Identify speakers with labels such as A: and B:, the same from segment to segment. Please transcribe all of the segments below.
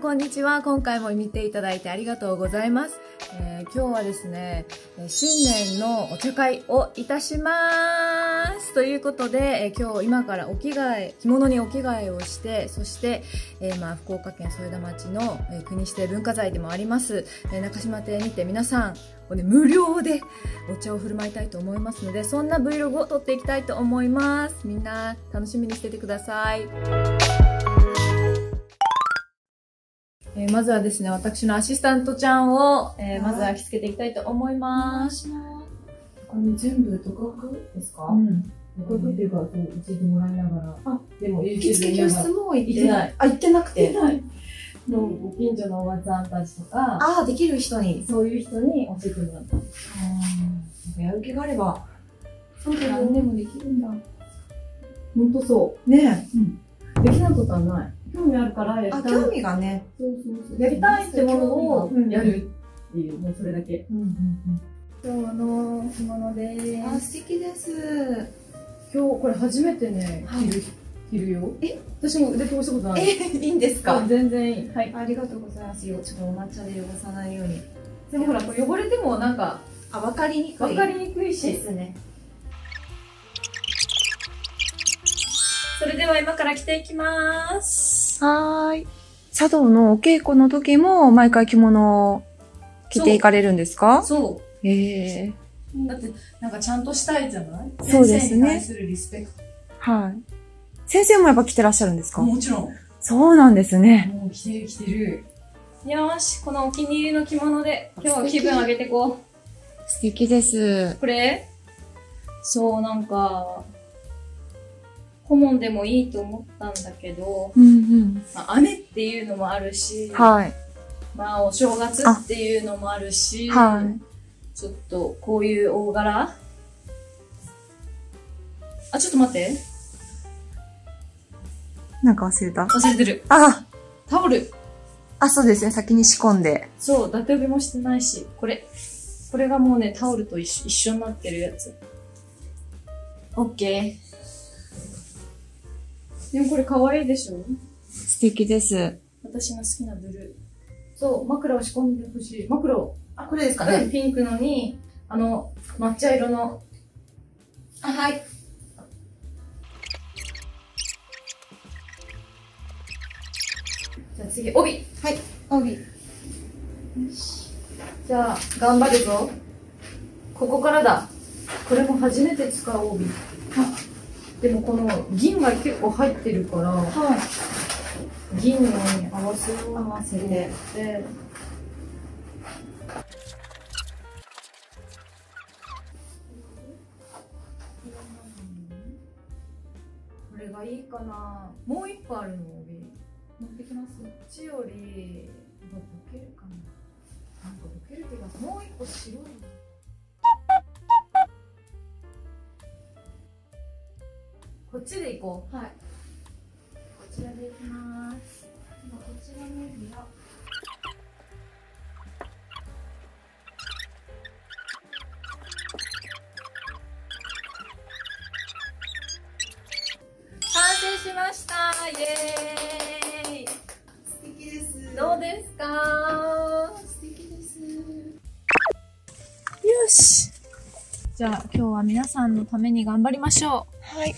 A: こんにちは。今回も見ていただいてありがとうございます。えー今日はですね、新年のお茶会をいたします。ということで、えー今日今からお着替え、着物にお着替えをして、そして、えーまあ、福岡県添田町の、え国指定文化財でもあります、え中島邸にて皆さん、をね、無料でお茶を振る舞いたいと思いますので、そんな Vlog を撮っていきたいと思います。みんな楽しみにしててください。えーまずはですね、私のアシスタントちゃんを、えーまずは着付けていきたいと思います。
B: これ全部独学ですか、
A: うん。
B: 独学っていうか、そう、教えてもらいながら。
A: あ、
B: でも、
A: 着
B: YouTube
A: 付け教室も行ってない。
B: あ、行ってなくて？
A: ない。
B: のご近所のおばちゃんたちとか、
C: ああ、できる人に。
B: そういう人に教えてもらった。なんかやる気があれば、
C: そうだよ
B: 何でもできるんだ。ほんとそう。
C: ね
B: できないことはない。興味あるからやりた
C: あ、
B: い。
C: 興味がね。
B: そうそうそう。やりたいってものを
C: うん
B: やるっていう、もうそれだけ。
C: うんうん
B: 今日の着物で
C: うん。あ。素敵です。
B: 今日これ初めてね、
C: はい
B: 着る、着るよ。
C: え？
B: 私も腕通したことない。
C: え、いいんです
B: あ全然いい。はい。
C: ありがとうございます。よちょっとお抹茶で汚さないように。
B: でもほら、これ汚れてもなんか、
C: あ、わかりにくい。
B: わかりにくい
C: で
B: し。
C: すね。
A: それでは今から着ていきます。
D: はーい。茶道のお稽古の時も毎回着物を着ていかれるんですか？
A: そ
D: ええ
A: う。だって、なんかちゃんとしたいじゃない？
D: そうですね
A: 先生に対するリスペク
D: はい。先生もやっぱ着てらっしゃるんです
A: ト。
D: か？
A: もちろん。
D: そうなんですね。
A: もう着てる着てる。よーし、このお気に入りの着物で、今日は気分上げてこう。
D: 素敵です。
A: これ？そう、なんか、顧問でもいいと思ったんだけど、
D: うんうん。
A: まあ、雨っていうのもあるし、
D: はい。
A: まあ、お正月っていうのもあるし、
D: はい。
A: ちょっと、こういう大柄？あ、ちょっと待って。
D: なんか忘れた
A: 忘れてる。
D: あ、
A: タオル。
D: あ、そうですね。先に仕込んで。
A: そう、伊達帯もしてないし、これ。これがもうね、タオルと一緒一緒になってるやつ。オッケー。でもこれ可愛いでしょ？
D: 素敵です。
A: 私の好きなブルー。そう、枕を仕込んでほしい。枕を。
C: あ、これですか？
A: うん
C: ね。
A: ピンクのに、あの、抹茶色の。
C: あ、はい。
A: じゃあ次、帯。
C: はい。帯。
A: じゃあ、頑張るぞ。ここからだ。これも初めて使う帯。でもこの銀が結構入ってるから、
C: はい。
A: 銀のに合わせ
C: 合わせて。
A: で、これがいいかなもう一個あるの帯。
C: 持ってきます
A: こっちより、るかななんかる気がする。もう一個白っちで行こう。
C: はい。
A: こちらで行きます。
C: 今こちらの指輪。
A: 完成しましたイエーイ
C: 素敵です。
A: どうですか？
C: 素敵です。
A: よしじゃあ今日は皆さんのために頑張りましょ
D: はい。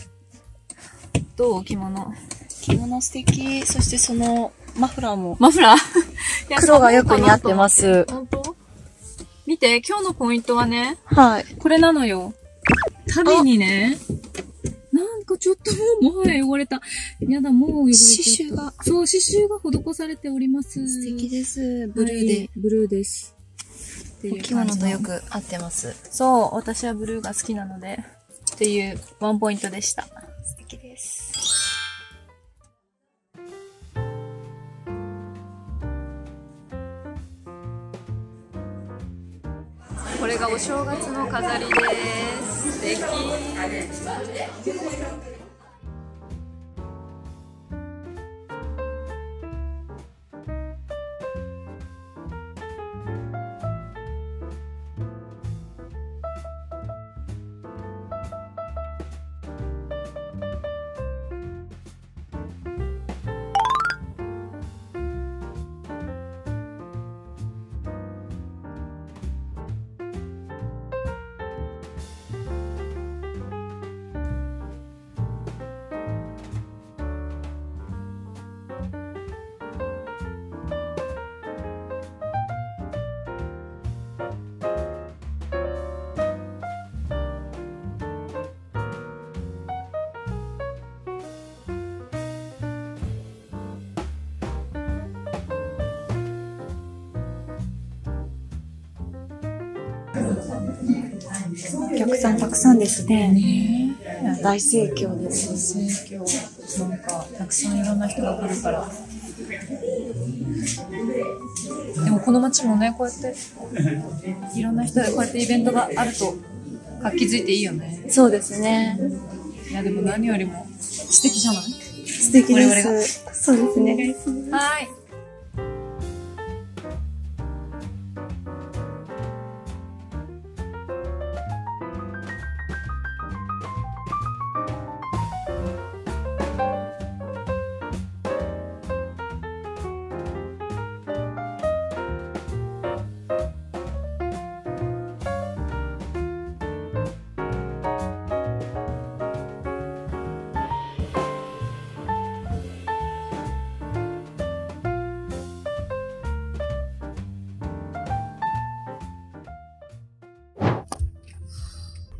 A: う。どう？着物。
D: 着物素敵。そしてそのマフラーも。
A: マフラー？
D: 黒がよく似合ってます。
A: 本当？見て、今日のポイントはね、
D: はい。
A: これなのよ。旅にね、なんかちょっともうもはや汚れた。やだ、もう汚れちゃった。
D: 刺繍が。
A: そう、刺繍が施されております。
D: 素敵です。
A: ブルーで。ブルーです。
D: お着物とよく合ってます。
A: そう、私はブルーが好きなので、っていうワンポイントでした。
D: きです。
A: これがお正月の飾りです。素敵。
D: お客さんたくさんですね。
A: ね
D: 大盛況です。
A: 盛況なんかたくさんいろんな人が来るからでもこの街もねこうやっていろんな人でこうやってイベントがあると活気づいていいよね
D: そうですね。
A: いやでも何よりも素敵じゃない？
D: 素敵です。そうですね。
A: はい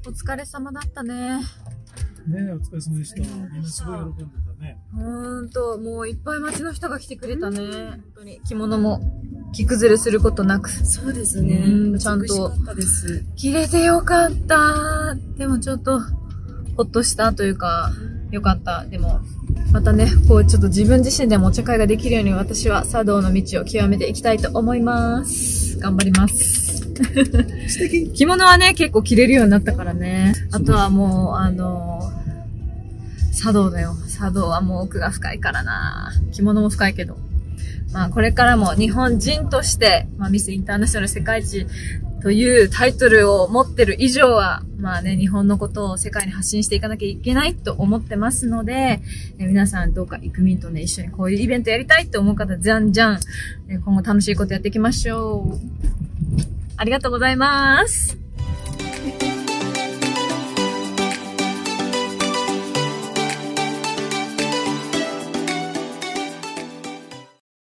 A: お疲れ様だったね
E: ねえ、お疲れ様でした。みんなすごい喜んでたね。
A: ほーんと、もういっぱい街の人が来てくれたね。本当に着物も着崩れすることなく。
B: そうです
A: うんちゃんと。着れてよかった。でもちょっと、ほっとしたというか、よかった。でも、またね、こうちょっと自分自身でもお茶会ができるように私は茶道の道を極めていきたいと思います。頑張ります。
E: 素敵
A: 着物はね、結構着れるようになったからね。あとはもう、あの、茶道だよ。茶道はもう奥が深いからな。着物も深いけど。まあ、これからも日本人として、まあ、ミスインターナショナル世界一というタイトルを持ってる以上は、まあね、日本のことを世界に発信していかなきゃいけないと思ってますので、え皆さんどうかイクミンとね、一緒にこういうイベントやりたいって思う方、じゃんじゃん、え今後楽しいことやっていきましょう。ありがとうございます。